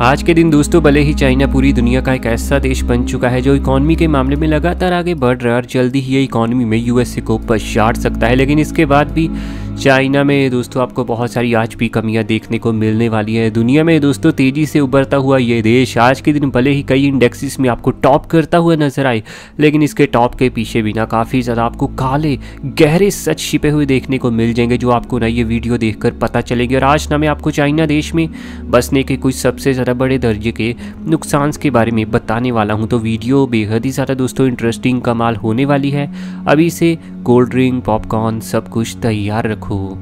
आज के दिन दोस्तों, भले ही चाइना पूरी दुनिया का एक ऐसा देश बन चुका है जो इकोनॉमी के मामले में लगातार आगे बढ़ रहा है और जल्दी ही ये इकोनॉमी में यूएसए को पछाड़ सकता है, लेकिन इसके बाद भी चाइना में, दोस्तों, आपको बहुत सारी आज भी कमियाँ देखने को मिलने वाली है। दुनिया में, दोस्तों, तेज़ी से उभरता हुआ ये देश आज के दिन भले ही कई इंडेक्सिस में आपको टॉप करता हुआ नज़र आए, लेकिन इसके टॉप के पीछे भी ना काफ़ी ज़्यादा आपको काले, गहरे सच छिपे हुए देखने को मिल जाएँगे, जो आपको ना ये वीडियो देख पता चलेंगे। और आज ना मैं आपको चाइना देश में बसने के कुछ सबसे ज़्यादा बड़े दर्जे के नुकसान के बारे में बताने वाला हूँ। तो वीडियो बेहद ही ज़्यादा, दोस्तों इंटरेस्टिंग कमाल होने वाली है। अभी से कोल्ड ड्रिंक पॉपकॉर्न सब कुछ तैयार रखो। 哭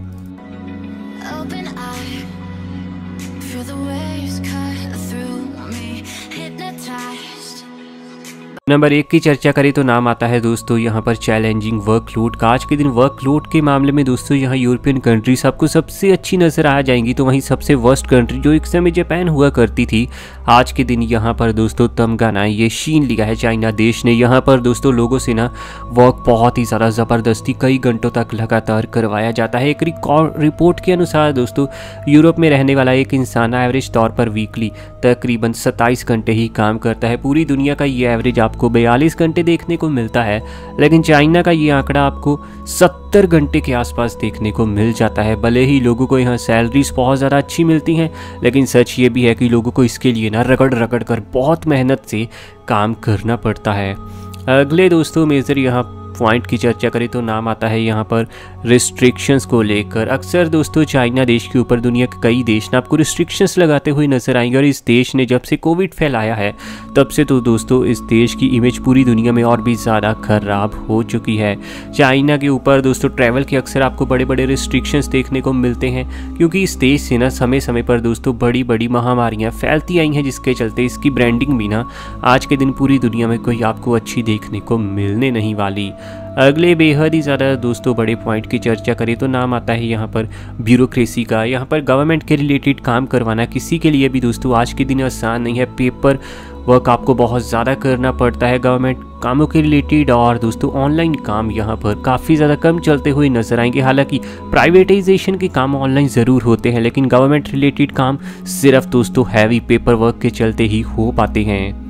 नंबर एक की चर्चा करें तो नाम आता है दोस्तों, यहाँ पर चैलेंजिंग वर्कलोड का आज के दिन वर्कलोड के मामले में दोस्तों, यहाँ यूरोपियन कंट्रीज़ आपको सबसे अच्छी नज़र आ जाएँगी तो वहीं सबसे वर्स्ट कंट्री जो एक समय जापान हुआ करती थी, आज के दिन यहाँ पर दोस्तों तमगाना ये शीन लिया है चाइना देश ने। यहाँ पर दोस्तों लोगों से ना वर्क बहुत ही ज़्यादा ज़बरदस्ती, कई घंटों तक लगातार करवाया जाता है। एक रिपोर्ट के अनुसार दोस्तों यूरोप में रहने वाला एक इंसान एवरेज तौर पर वीकली तकरीबन सत्ताईस घंटे ही काम करता है। पूरी दुनिया का ये एवरेज आपको बयालीस घंटे देखने को मिलता है, लेकिन चाइना का ये आंकड़ा आपको सत्तर घंटे के आसपास देखने को मिल जाता है। भले ही लोगों को यहाँ सैलरीज बहुत ज़्यादा अच्छी मिलती हैं, लेकिन सच ये भी है कि लोगों को इसके लिए ना रगड़ रगड़ कर बहुत मेहनत से काम करना पड़ता है। अगले दोस्तों, मेज़र यहाँ पॉइंट की चर्चा करें तो नाम आता है यहाँ पर रिस्ट्रिक्शंस को लेकर। अक्सर दोस्तों, चाइना देश के ऊपर, दुनिया के कई देश ना आपको रिस्ट्रिक्शंस लगाते हुए नज़र आएँगे और इस देश ने जब से कोविड फैलाया है, तब से तो दोस्तों, इस देश की इमेज पूरी दुनिया में और भी ज़्यादा खराब हो चुकी है। चाइना के ऊपर दोस्तों ट्रैवल के अक्सर आपको बड़े बड़े रिस्ट्रिक्शंस देखने को मिलते हैं, क्योंकि इस देश से ना समय समय पर दोस्तों बड़ी बड़ी महामारियाँ फैलती आई हैं, जिसके चलते इसकी ब्रांडिंग भी ना आज के दिन पूरी दुनिया में कोई आपको अच्छी देखने को मिलने नहीं वाली। अगले बेहद ही ज़्यादा दोस्तों बड़े पॉइंट की चर्चा करें तो नाम आता है यहाँ पर ब्यूरोक्रेसी का। यहाँ पर गवर्नमेंट के रिलेटेड काम करवाना किसी के लिए भी दोस्तों आज के दिन आसान नहीं है। पेपर वर्क आपको बहुत ज़्यादा करना पड़ता है गवर्नमेंट कामों के रिलेटेड और दोस्तों ऑनलाइन काम यहाँ पर काफ़ी ज़्यादा कम चलते हुए नज़र आएँगे। हालाँकि प्राइवेटाइजेशन के काम ऑनलाइन ज़रूर होते हैं, लेकिन गवर्नमेंट रिलेटेड काम सिर्फ़ दोस्तों हैवी पेपर वर्क के चलते ही हो पाते हैं।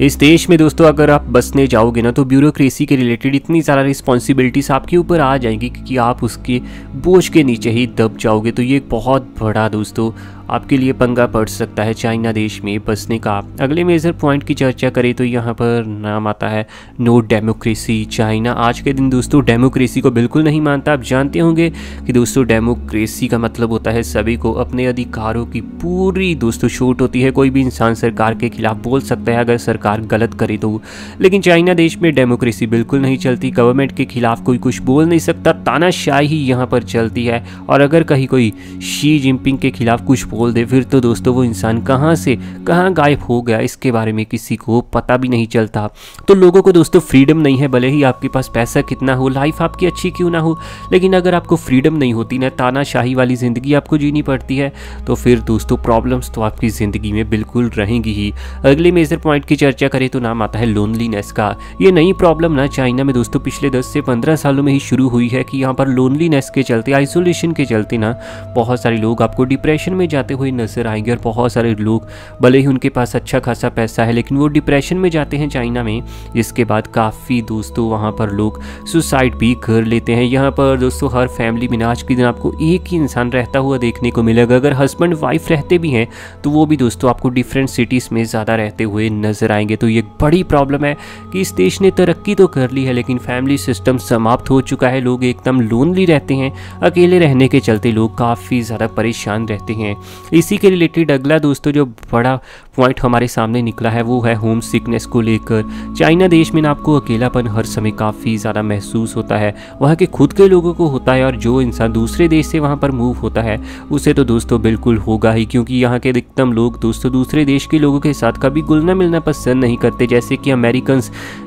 इस देश में दोस्तों, अगर आप बसने जाओगे ना तो ब्यूरोक्रेसी के रिलेटेड इतनी ज़्यादा रिस्पॉन्सिबिलिटीज़ आपके ऊपर आ जाएँगी कि आप उसके बोझ के नीचे ही दब जाओगे। तो ये एक बहुत बड़ा दोस्तों आपके लिए पंगा पड़ सकता है चाइना देश में बसने का। अगले मेजर पॉइंट की चर्चा करें तो यहाँ पर नाम आता है नो डेमोक्रेसी चाइना आज के दिन दोस्तों डेमोक्रेसी को बिल्कुल नहीं मानता। आप जानते होंगे कि दोस्तों डेमोक्रेसी का मतलब होता है सभी को अपने अधिकारों की पूरी, दोस्तों, छूट होती है। कोई भी इंसान सरकार के खिलाफ बोल सकता है, अगर सरकार गलत करे तो। लेकिन चाइना देश में डेमोक्रेसी बिल्कुल नहीं चलती। गवर्नमेंट के खिलाफ कोई कुछ बोल नहीं सकता। तानाशाही यहाँ पर चलती है। और अगर कहीं कोई शी जिनपिंग के खिलाफ कुछ बोल दे, फिर तो दोस्तों वो इंसान कहाँ से, कहाँ गायब हो गया? इसके बारे में किसी को पता भी नहीं चलता। तो लोगों को दोस्तों फ्रीडम नहीं है, भले ही आपके पास पैसा कितना हो लाइफ आपकी अच्छी क्यों ना हो, लेकिन अगर आपको फ्रीडम नहीं होती ना, तानाशाही वाली ज़िंदगी आपको जीनी पड़ती है तो फिर दोस्तों प्रॉब्लम्स तो आपकी ज़िंदगी में बिल्कुल रहेंगी ही। अगले मेजर पॉइंट की चर्चा करें तो नाम आता है लोनलीनेस का। ये नई प्रॉब्लम ना, चाइना में दोस्तों पिछले दस से पंद्रह सालों में ही शुरू हुई है कि यहाँ पर लोनलीनेस के चलते आइसोलेशन के चलते ना, बहुत सारे लोग आपको डिप्रेशन में जाते हुए नज़र आएँगे और बहुत सारे लोग भले ही उनके पास अच्छा खासा पैसा है, लेकिन वो डिप्रेशन में जाते हैं चाइना में। जिसके बाद काफ़ी दोस्तों वहाँ पर लोग सुसाइड भी कर लेते हैं। यहाँ पर दोस्तों, हर फैमिली में आज के दिन आपको एक ही इंसान रहता हुआ देखने को मिलेगा। अगर हस्बैंड वाइफ रहते भी हैं तो वो भी दोस्तों आपको डिफरेंट सिटीज़ में ज़्यादा रहते हुए नज़र आएँगे। तो ये बड़ी प्रॉब्लम है कि इस देश ने तरक्की तो कर ली है, लेकिन फैमिली सिस्टम समाप्त हो चुका है। लोग एकदम लोनली रहते हैं। अकेले रहने के चलते लोग काफ़ी ज़्यादा परेशान रहते हैं। इसी के रिलेटेड अगला दोस्तों जो बड़ा पॉइंट हमारे सामने निकला है, वो है होम सिकनेस को लेकर। चाइना देश में आपको अकेलापन हर समय काफ़ी ज़्यादा महसूस होता है। वहाँ के खुद के लोगों को होता है और जो इंसान दूसरे देश से वहाँ पर मूव होता है, उसे तो दोस्तों बिल्कुल होगा ही, क्योंकि यहाँ के अधिकतम लोग दोस्तों दूसरे देश के लोगों के साथ कभी गुलना मिलना पसंद नहीं करते। जैसे कि अमेरिकन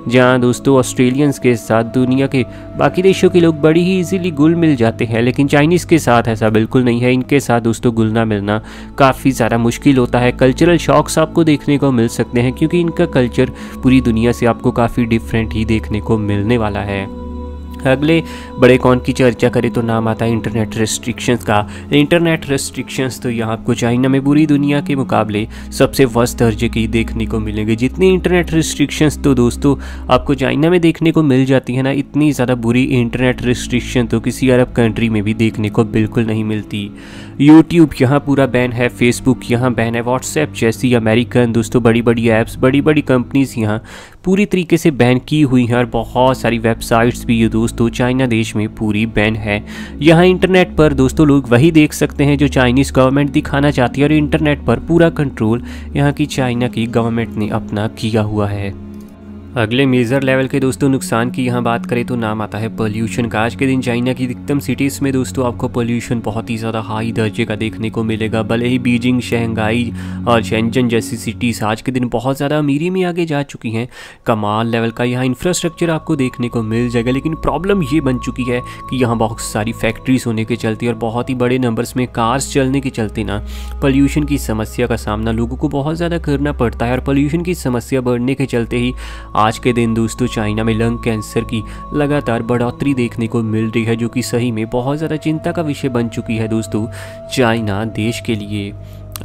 जहाँ दोस्तों ऑस्ट्रेलियंस के साथ दुनिया के बाकी देशों के लोग बड़ी ही इजीली गुल मिल जाते हैं, लेकिन चाइनीज़ के साथ ऐसा बिल्कुल नहीं है। इनके साथ दोस्तों गुलना मिलना काफ़ी ज़्यादा मुश्किल होता है। कल्चरल शॉक्स आपको देखने को मिल सकते हैं, क्योंकि इनका कल्चर पूरी दुनिया से आपको काफ़ी डिफरेंट ही देखने को मिलने वाला है। अगले बड़े कौन की चर्चा करें तो नाम आता है इंटरनेट रेस्ट्रिक्शंस का। इंटरनेट रेस्ट्रिक्शंस तो यहाँ आपको चाइना में पूरी दुनिया के मुकाबले सबसे वर्स्ट दर्जे की देखने को मिलेंगे। जितनी इंटरनेट रेस्ट्रिक्शंस तो दोस्तों आपको चाइना में देखने को मिल जाती है ना, इतनी ज़्यादा बुरी इंटरनेट रिस्ट्रिक्शन तो किसी अरब कंट्री में भी देखने को बिल्कुल नहीं मिलती। यूट्यूब यहाँ पूरा बैन है फेसबुक यहाँ बैन है व्हाट्सएप जैसी अमेरिकन दोस्तों बड़ी बड़ी ऐप्स बड़ी बड़ी कंपनीज़ यहाँ पूरी तरीके से बैन की हुई हैं और बहुत सारी वेबसाइट्स भी ये दोस्तों। चाइना देश में पूरी बैन है। यहाँ इंटरनेट पर दोस्तों लोग वही देख सकते हैं जो चाइनीज़ गवर्नमेंट दिखाना चाहती है और इंटरनेट पर पूरा कंट्रोल यहाँ की चाइना की गवर्नमेंट ने अपना किया हुआ है। अगले मेजर लेवल के दोस्तों, नुकसान की यहाँ बात करें तो नाम आता है पोल्यूशन का। आज के दिन चाइना की अधिकतम सिटीज़ में दोस्तों, आपको पोल्यूशन बहुत ही ज़्यादा हाई दर्जे का देखने को मिलेगा। भले ही बीजिंग शहंगाई और शेंजन जैसी सिटीज़ आज के दिन बहुत ज़्यादा अमीरी में आगे जा चुकी हैं। कमाल लेवल का यहाँ इंफ्रास्ट्रक्चर आपको देखने को मिल जाएगा, लेकिन प्रॉब्लम ये बन चुकी है कि यहाँ बहुत सारी फैक्ट्रीज होने के चलते और बहुत ही बड़े नंबर्स में कार्स चलने के चलते ना पॉल्यूशन की समस्या का सामना लोगों को बहुत ज़्यादा करना पड़ता है। और पॉल्यूशन की समस्या बढ़ने के चलते ही आज के दिन दोस्तों, चाइना में लंग कैंसर की लगातार बढ़ोतरी देखने को मिल रही है, जो कि सही में बहुत ज़्यादा चिंता का विषय बन चुकी है दोस्तों, चाइना देश के लिए।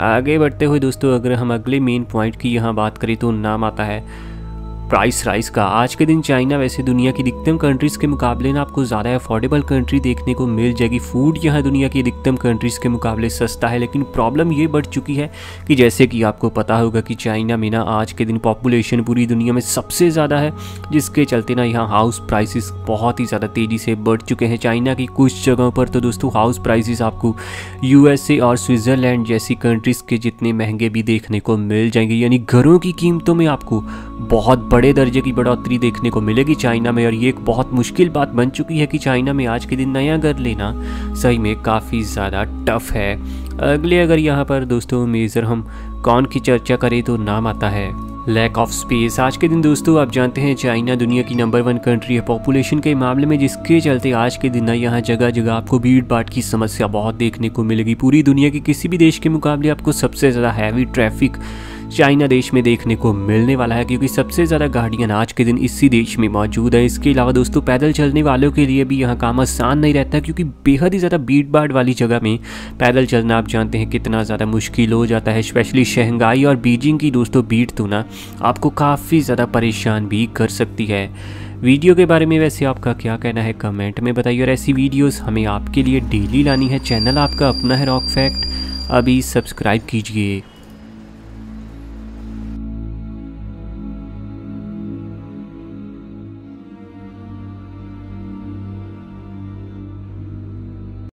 आगे बढ़ते हुए दोस्तों, अगर हम अगले मेन पॉइंट की यहाँ बात करें तो नाम आता है प्राइस राइस का आज के दिन चाइना वैसे दुनिया की अधिकतम कंट्रीज़ के मुकाबले ना आपको ज़्यादा अफोर्डेबल कंट्री देखने को मिल जाएगी। फ़ूड यहाँ दुनिया की अधिकतम कंट्रीज़ के मुकाबले सस्ता है, लेकिन प्रॉब्लम ये बढ़ चुकी है कि जैसे कि आपको पता होगा कि चाइना में ना आज के दिन पॉपुलेशन पूरी दुनिया में सबसे ज़्यादा है, जिसके चलते ना यहाँ हाउस प्राइसिस बहुत ही ज़्यादा तेज़ी से बढ़ चुके हैं। चाइना की कुछ जगहों पर तो दोस्तों हाउस प्राइसिस आपको यूएसए और स्विट्ज़रलैंड जैसी कंट्रीज़ के जितने महँगे भी देखने को मिल जाएँगे। यानी घरों की कीमतों में आपको बहुत बड़े दर्जे की बढ़ोतरी देखने को मिलेगी चाइना में और ये एक बहुत मुश्किल बात बन चुकी है कि चाइना में आज के दिन नया घर लेना सही में काफ़ी ज़्यादा टफ है। अगले अगर यहाँ पर दोस्तों मेज़र हम कौन की चर्चा करें तो नाम आता है लैक ऑफ़ स्पेस आज के दिन दोस्तों आप जानते हैं चाइना दुनिया की नंबर वन कंट्री है। पॉपुलेशन के मामले में जिसके चलते आज के दिन यहाँ जगह जगह आपको भीड़ भाड़ की समस्या बहुत देखने को मिलेगी। पूरी दुनिया के किसी भी देश के मुकाबले आपको सबसे ज़्यादा हैवी ट्रैफ़िक चाइना देश में देखने को मिलने वाला है, क्योंकि सबसे ज़्यादा गाड़ियाँ आज के दिन इसी देश में मौजूद है। इसके अलावा दोस्तों, पैदल चलने वालों के लिए भी यहाँ काम आसान नहीं रहता, क्योंकि बेहद ही ज़्यादा भीड़ भाड़ वाली जगह में पैदल चलना आप जानते हैं कितना ज़्यादा मुश्किल हो जाता है स्पेशली शहंगाई और बीजिंग की दोस्तों भीड़ तो ना आपको काफ़ी ज़्यादा परेशान भी कर सकती है। वीडियो के बारे में वैसे आपका क्या कहना है, कमेंट में बताइए, और ऐसी वीडियोस हमें आपके लिए डेली लानी है। चैनल आपका अपना है, रॉक फैक्ट। अभी सब्सक्राइब कीजिए।